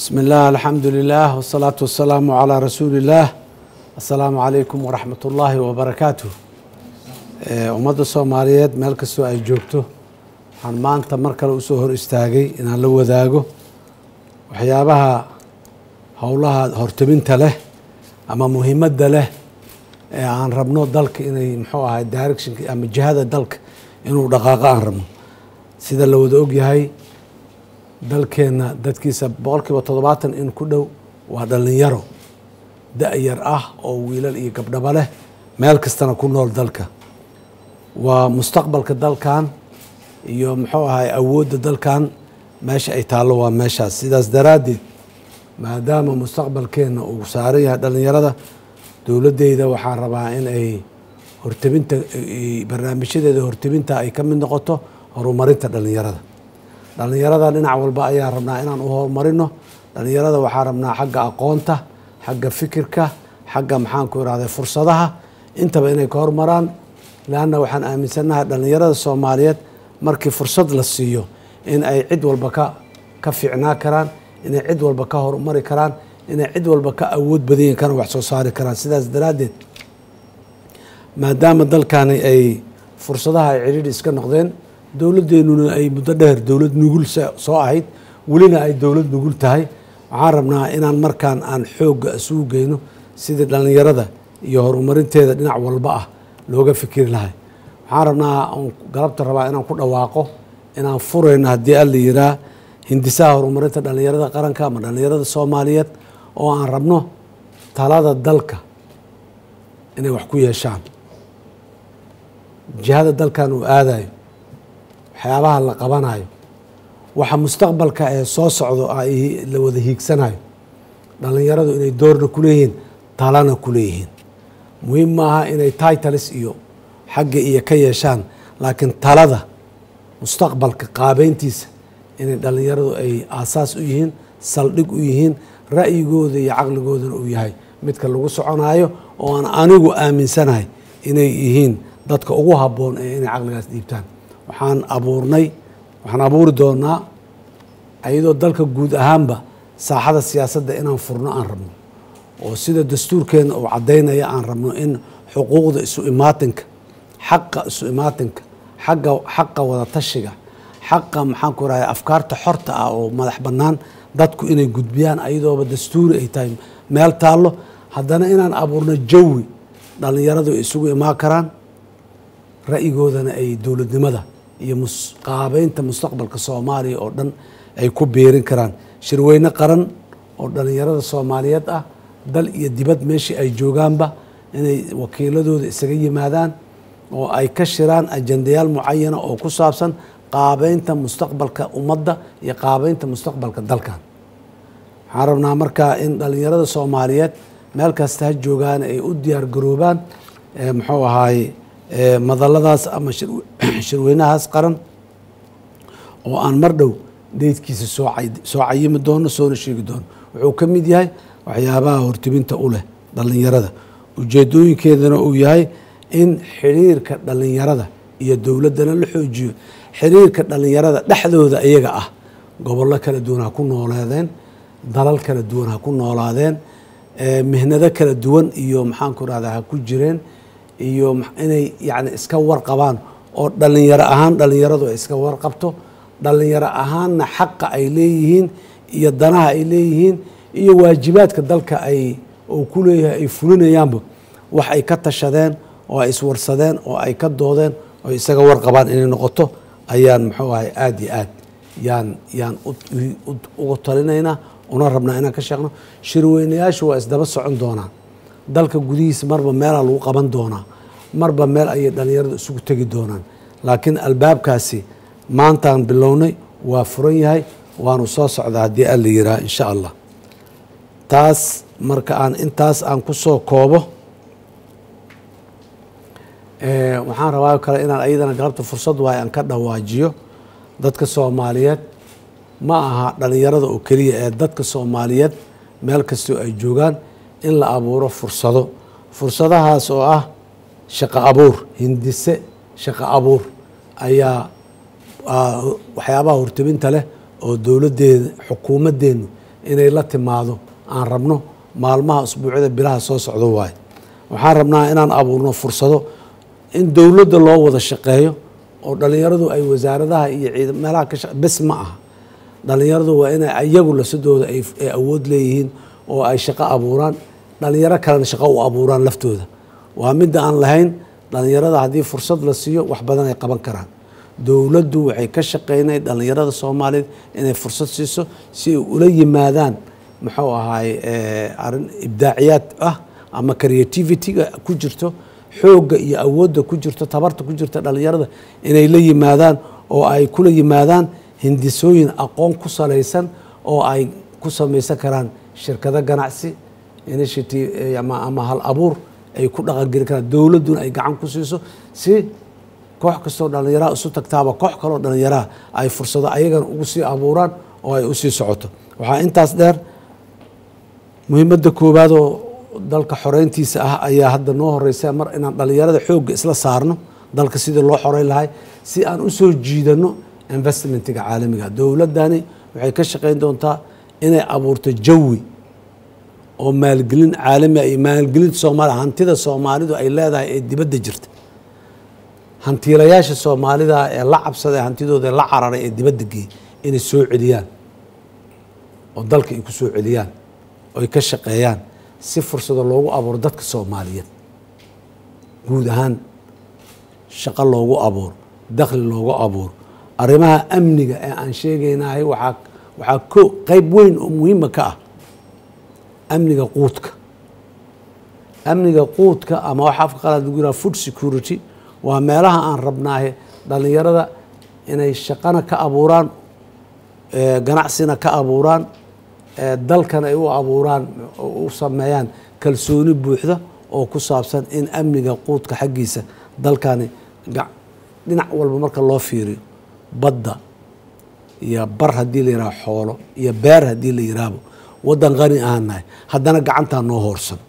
بسم الله الحمد لله والصلاة والسلام على رسول الله السلام عليكم ورحمة الله وبركاته ummadda soomaaliyeed meel kastoo ay joogto waxaan maanta mar kale usoo hor istaagay inaan la wadaago waxyaabaha howlaha hortabinta leh ama muhiimadda leh ee aan rabno dalka inay muxuu ahay directionka ama jihada dalka inuu dhaqaaqo aan rabno sida la wada ogyahay dalkeenna dadkiisa boqol kiiba toddobaatan in ku dhow waa dhalinyaro da-yar ah oo wiilal iyo gabdhaba leh meel kastana ku nool dalka. Waa mustaqbalka dalkan iyo muxuu ahay awoodda dalkan meesha ay taallo waa meeshaas. Sidaas daraaddeed maadaama mustaqbalkeenna uu saaran yahay dhalinyarada dowladdeyda waxaan rabaa in ay hortebinta barnaamijyadeeda hortebinta ay ka mid noqoto horumarinta dhalinyarada dhalinyarada dhinac walba ayaan rabnaa inaan u horumarino. Dhalinyarada waxaan rabnaa xagga aqoonta xagga fikirka xagga maxaanku irahday fursadaha. Intaba inay ka hormaraan leanna waxaan aaminsannahay dhalinyarada soomaaliyeed markii fursad la siiyo in ay cid walba ka ka fiicnaa karaan inay cid walba ka horumari karaan inay cid walba ka awood badanyihin kana wax soo saari karaan. Sidaas daraaddeed maadaama dalkani ay fursadaha ay cidhiidhi iska noqdeen dowladdeennuna ay muddo dheer dowlad nugul soo ahayd welina ay dowlad nugul tahay. Waxaan rabnaa inaan markaan aan xoogga isugu geyno sidii dhalinyarada iyo horumarinteeda dhinac walba ah looga fikiri lahay. Waxaan rabnaa galabta rabaa inaan ku dhawaaqo inaan furayno haddii alla yiraa hindisaha horumarinta dhalinyarada qaranka ama dhalinyarada soomaaliyeed oo aan rabno talada dalka inay wax ku yeeshaan. Jihada dalkan uu aadayo waxyaabaha la qabanayo waxa mustaqbalka ee soo socdo la wada hiigsanayo dhalinyaradu inay doorna ku leeyihiin talana ku leeyihiin. Muhiim maaha inay titles iyo xagga iyo ka yeeshaan laakiin talada mustaqbalka qaabeyntiisa inay dhalinyaradu ay aasaas u yihiin saldhig u yihiin ra'yigooda iyo caqligoodana uu yahay. Midka lagu soconayo oo aan anigu aaminsanahay inay yihiin dadka ugu habboon ee inay caqligaas dhiibtaan waxaan abuurnay waxaan abuuri doonaa iyadoo dalka guud ahaanba saaxada siyaasadda inaan furno aan rabno. Oo sida dastuurkeena uu caddaynaya aan rabno in xuquuqda isu imaatinka xaqa isu imaatinka xagga xaqa wada tashiga xaqa maxaan ku rahay afkaarta xorta ah oo madax bannaan dadku inay gudbiyaan ayadooba dastuuri ay tahay. Meel taallo haddana inaan abuurno jawi dhalinyaradu ay isugu imaan karaan ra'yigoodana ay dowladnimada iyo qaabeynta mustaqbalka soomaaliya oo dhan ay ku biirin karaan. Shirweyne qaran oo dhalinyarada soomaaliyeed ah dal iyo dibad meeshii ay joogaanba inay wakiiladooda isaga yimaadaan oo ay ka shiraan ajendayaal mucayana oo ku saabsan qaabeynta mustaqbalka ummadda iyo qaabeynta mustaqbalka dalkan waxaan rabnaa markaa in dhalinyarada soomaaliyeed meel kasta ha joogaan ay u diyaar garoobaan muxuu ahaaye madaladaas ama shirweynahaas qaran oo aan mar dhow deydkiisa soo cayimi doono soona sheegi doono wuxuu ka mid yahay waxyaabaha hortibinta u leh dhalinyarada ujeedooyinkeedana uu yahay in xiriirka dhalinyarada iyo dowladdana la xoojiyo. Xiriirka dhalinyarada dhexdooda iyaga ah gobollo kala duwan ha ku noolaadeen dalal kala duwan ha ku noolaadeen mihnado kala duwan iyo maxaanku rahda ha ku jireen iyo inay yani iska warqabaan oo dhalinyaro ahaan dhalinyaradu ay iska warqabto. Dhalinyaro ahaanna xaqa ay leeyihiin iyo danaha ay leeyihiin iyo waajibaadka dalka ay uu ku leeyahay ay fulinayaanba wax ay ka tashadeen oo ay iswarsadeen oo ay ka doodeen oo isaga warqabaan inay noqoto ayaan muxuu ahay aada iyo aad. Yaan yaan uga talinaynaa una rabnaa inaan ka sheegno. Shirweynayaashu waa isdaba socon doonaan dalka gudihiisa marba meelaa lagu qaban doonaa marba meel ayay dhalinyaradu isugu tegi doonaan. Laakiin albaabkaasi maantaan bilownay waa furan yahay waanu soo socdaa haddii alla yiraah insha allah. Taas marka aan intaas aan ku soo koobo waxaan rabaa kale inaan ayadana galabta fursad waayo aan ka dhawaajiyo dadka soomaaliyeed. Ma aha dhalinyarada oo keliya ee dadka soomaaliyeed meel kastoo ay joogaan in la abuuro fursado. Fursadahaas oo ah shaqo abuur hindise shaqo abuur ayaa waxyaabaha hortebinta leh oo dowladdeeda xukuumaddeenu inay la timaado aan rabno maalmaha usbuucyada bilaha soo socdo waaye waxaan rabnaa inaan abuurno fursado in dowladda loo wada shaqeeyo oo dhallinyaradu ay wasaaradaha iyo meelaha ka shaq bes ma aha. Dhallinyaradu waa inay iyagu lasadooda ay ay awood leeyihiin oo ay shaqo abuuraan dhallinyaro kalena shaqo u abuuraan laftooda. Waa midda aan lahayn dhallinyarada haddii fursad la siiyo wax badan ay qaban karaan. Dowladdu waxay ka shaqeynay dhallinyarada soomaaliyeed inay fursad siiso si ay ula yimaadaan muxuu ahaay arrin ibdaaciyaad ah ama creativity-ga ku jirto xoogga iyo awoodda ku jirto tabarta ku jirta dhallinyarada inay la yimaadaan oo ay kula yimaadaan hindisooyin aqoon ku salaysan oo ay ku samaysan karaan shirkado ganacsi initiative ama, ama hal abuur ay ku dhaqangeli karaan. Dowladduna ay gacan ku siiso si koox kastoo dhallinyaraha isu tagtaaba koox kaloo dhallinyaraha ay fursado ayagana ugu sii abuuraan oo ay u sii socoto. Waxaa intaas dheer muhiimadda koowaad oo dalka xoreyntiisa ah ayaa hadda noo horeysa mar inaan dhallinyarada xoogga isla saarno dalka sidii loo xoreyn lahay si aan u soo jiidano investmentiga caalamiga dowladdani waxay ka shaqeyn doontaa inay abuurto jawi oo maalgelin caalamiga iyo maalgelinta soomaaliya hantida soomaalidu ay leedahay ee dibadda jirta. Hantiilayaasha soomaalida ee la cabsada ee hantidooda la cararay ee dibadda geeyay inay soo celiyaan oo dalka ay ku soo celiyaan oo ay ka shaqeeyaan si fursado loogu abuuro dadka soomaaliyeed. Guud ahaan shaqo loogu abuuro dakhli loogu abuuro. Arrimaha amniga ee aan sheegaynahay waxaa waxaa ko qeyb weyn oo muhiima ka ah amniga quudka. Amniga quudka ama waxa afka qalaad lagu yiraha food security waa meelaha aan rabnaahe dhallinyarada inay shaqana ka abuuraan ganacsina ka abuuraan dalkan ay u abuuraan u sameeyaan kalsooni buuxda oo ku saabsan in amniga quudka xaggiisa dalkani dhinac walba marka loo fiiriyo badda iyo bar haddii la yihaaho xoolo iyo beer haddii la yiraahbo waddan qani ahaan nahay. Haddana gacantaa noo hoorsan.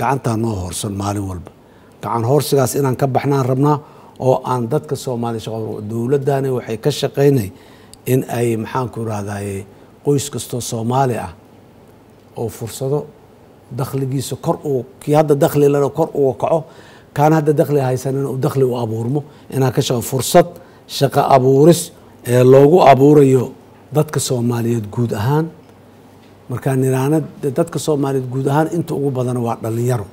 Gacantaa noo hoorsan maalin walba. Gacan hoorsigaas inaan ka baxnaan rabnaa oo aan dadka soomaaliya shaqo dowladdani waxay ka shaqeynay in ay maxaanku irahdaye qoys kastoo soomaali ah oo fursado dakhligiisa kor uu kii hadda dakhli lena kor uga kaco kaana hadda dakhli haysanina uu dakhli u abuurmo inaan ka shaqo fursad shaqo abuuris ee loogu abuurayo dadka soomaaliyeed guud ahaan markaa niraana dadka soomaaliyeed guud ahaan inta ugu badana waa dhallinyaro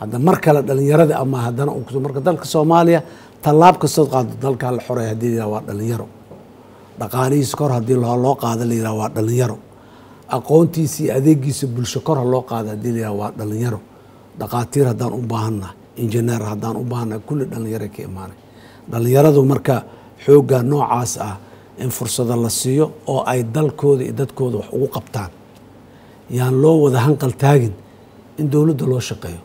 hadda mar kale dhallinyarada ama haddana marka dalka soomaaliya tallaab kastood qaado dalkaa la xoreey haddii la waa dhallinyaro dhaqaalihiisa kor haddii loo qaado la yihah waa dhallinyaro aqoontiisa iyo adeegiisa bulsho kor ha loo qaado haddii la yihah waa dhallinyaro dhaqaatiir haddaan u baahannahay injineer haddaan u baahannahay kulli dhallinyaro ka imaanay. Dhallinyaradu marka xoogga noocaas ah in fursado la siiyo oo ay dalkooda iyo dadkooda wax ugu qabtaan yaan loo wada hanqal taagin in dowladda loo shaqeeyo.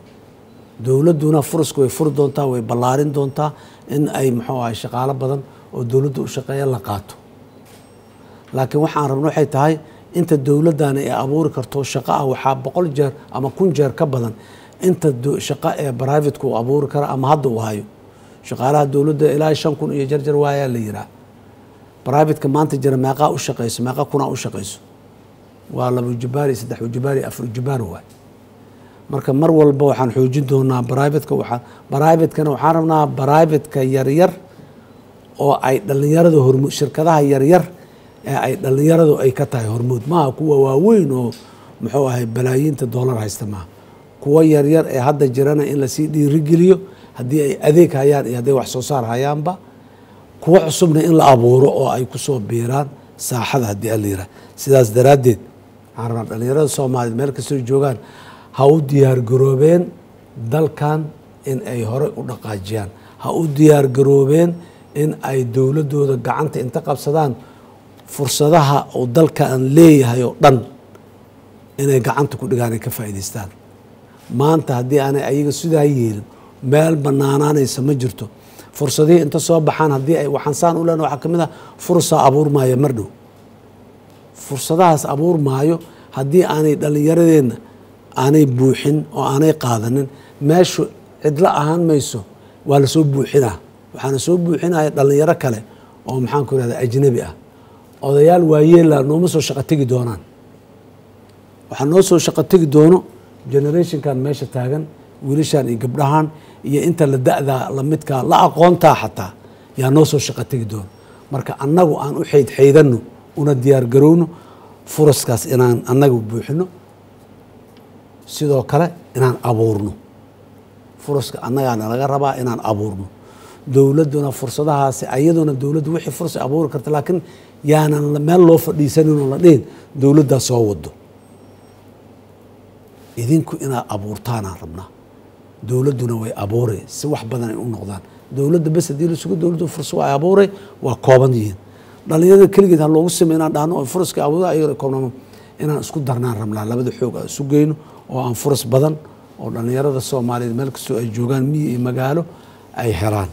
Dowladduna furasku way furi doontaa way ballaarin doontaa in ay muxuu ahay shaqaalo badan oo dowladda u shaqeeya la qaato. Laakiin waxaan rabno waxay tahay inta dowladdani ay abuuri karto shaqo ah waxaa boqol jeer ama kun jeer ka badan inta shaqo ee brivateku uu abuuri kara ama hadda uu hayo. Shaqaalaha dowladda ilaa shan kun iyo jarjar waayaa la yiraa brivateka maanta jira meeqaa u shaqeyso meeqa kunaa u shaqeyso waa laba ujubaari saddex ujubaari afar ujubaari waay. Marka mar walba waxaan xoojin doonaa brivatka waxaa brivatkana waxaan rabnaa brivatka yaryar oo ay dhallinyarada hormo shirkadaha yaryar ee ay dhallinyaradu ay ka tahay hormood. Maaha kuwa waaweyn oo muxuu ahay balaayiinta doolar haysta maaha. Kuwa yaryar ee hadda jirana in la sii dhiirigeliyo haddii ay adeeg hayaan iyo hadday wax soo saar hayaanba kuwa cusubna in la abuuro oo ay ku soo biiraan saaxada haddii ala yihah sidaas daraaddeed waxaan rabnaa dhallinyarada soomaaliyeed meel kastoo joogaan ha u diyaargaroobeen dalkan in ay horey u dhaqaajiyaan. Ha u diyaargaroobeen in ay dowladdooda gacanta inta qabsadaan fursadaha uu dalkan leeyahay oo dhan inay gacanta ku dhigaan ay ka faa'idaystaan maanta haddii aanay ayaga sidaa yeelin meel bannaanaanaysa ma jirto. Fursadihii inta soo baxaan haddii ay waxaan saan u lena waxaa ka mid ah fursaa abuur maaya mar dhow fursadahaas abuur maayo haddii aanay dhallinyaradeenna aanay buuxin oo aanay qaadanin meeshu cidlo ahaan mayso waa la soo buuxinaa. Waxaana soo buuxinaya dhallinyaro kale oo maxaanku irahda ajnabi ah. Odayaal waayeela nooma soo shaqo tegi doonaan. Waxaa noo soo shaqo tegi doono generationkan meesha taagan wiilashan iyo gabdhahan iyo inta la da-daa lamidkaa la aqoontaa xataa yaa noo soo shaqo tegi doono marka annagu aan u xeydxeydano una diyaar garowno furaskaas inaan annagu buuxino sidoo kale inaan abuurno. Furaska annagaana laga rabaa inaan abuurno. Dowladduna fursadahaasi ayaduna dowladdu wixii furas abuuri karta laakiin yaanan meel loo fadhiisaninoo la dhihin dowladdaa soo wado. Idinku inaad abuurtaanaan rabnaa. Dowladduna way abuuray si wax badan ay u noqdaan. Dowladda bes haddii la sugo dowladdu fursa waa ay waa kooban yihiin dhalinyarada keligeed ha loogu samey inaan dhahno oo furaska abuura ayagana koobnamo inaan isku darnaan rabnaa. Labada xoog aan isu geyno oo aan furas badan oo dhalinyarada soomaaliyeed meel kastoo ay joogaan miyi iyo magaalo ay helaan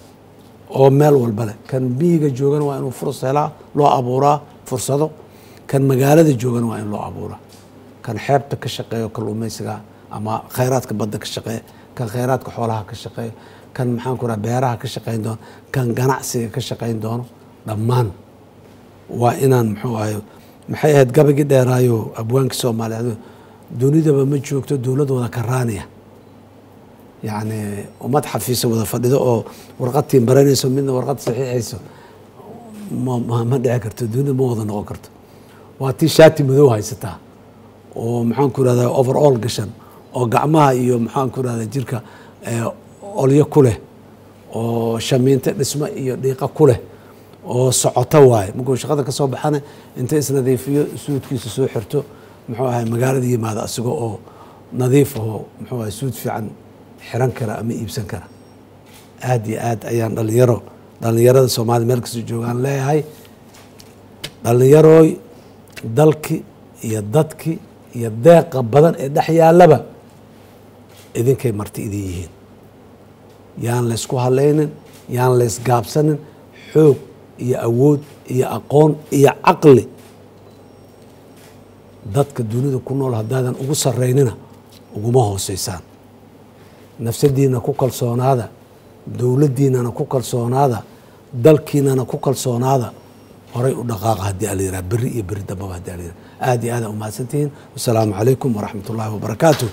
oo meel walba leh. Kan miyiga joogana waa inuu furas helaa loo abuuraa fursado. Kan magaalada joogana waa in loo abuuraa. Kan xeebta ka shaqeeyo kalluumaysiga ama khayraadka badda ka shaqeeya kan khayraadka xoolaha ka shaqeeya kan maxaan ku raha beeraha ka shaqeyn doono kan ganacsiga ka shaqeyn doono dhammaan waa inaan muxuu ahay maxay ahayd gabagii dheeraayo abwaankii soomaaliyeed dunidaba ma joogto dowlad wada karaaniya yacni ummad xafiisa wada fadhido oo warqad tiimbaranayso midna warqad saxiixayso ma dhici karto dunida ma wada noqon karto. Waa tii shaati madow haysataa oo maxaan ku irahda overall gashan oo gacmaha iyo maxaan ku irahda jirka olyo ku leh oo shamiinto dhismo iyo dhiiqa ku leh oo socoto waaye markuu shaqada ka soo baxana inta isnadiifiyo suudkiisa soo xirto muxuu ahay magaalada yimaada asigo oo nadiif aho muxuu ahay suud fiican xiran kara ama iibsan kara. Aad iyo aad ayaan dhalinyaro dhalinyarada soomaalida meel kastoo joogaan leeyahay. Dhalinyarooy dalki iyo dadki iyo deeqa badan ee dhex yaallaba idinkay marti idin yihiin. Yaan laysku halaynin yaan laysgaabsanin xoog iyo awood iyo aqoon iyo caqli dadka dunida ku nool haddaadan ugu saraynina uguma hooseysaan. Nafsadiina ku kalsoonaada dowladdiinana ku kalsoonaada dalkiinana ku kalsoonaada horay u dhaqaaqa haddii ala yihah beri iyo beri dambaba haddii ala yihah aad iyo aada umahadsantihiin. Wasalaamu calaykum waraxmat ullaahi wabarakaatu